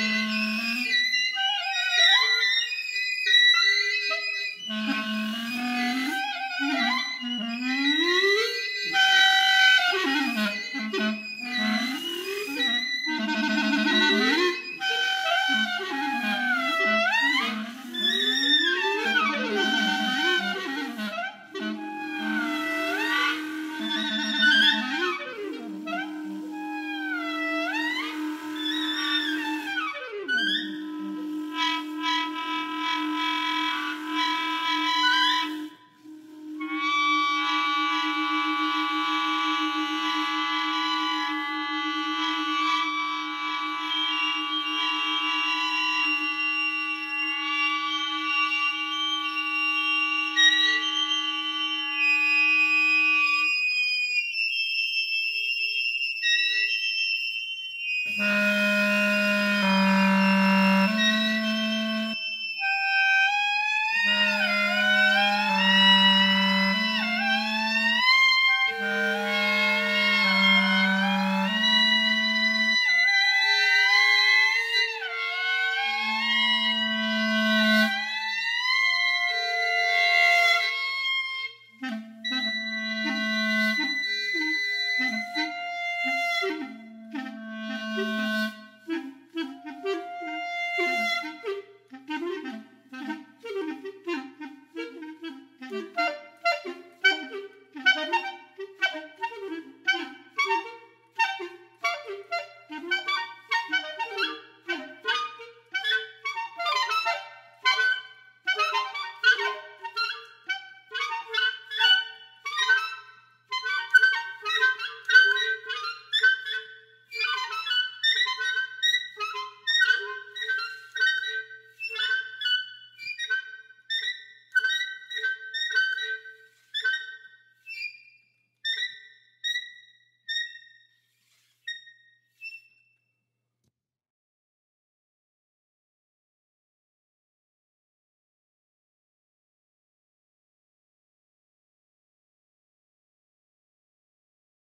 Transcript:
Música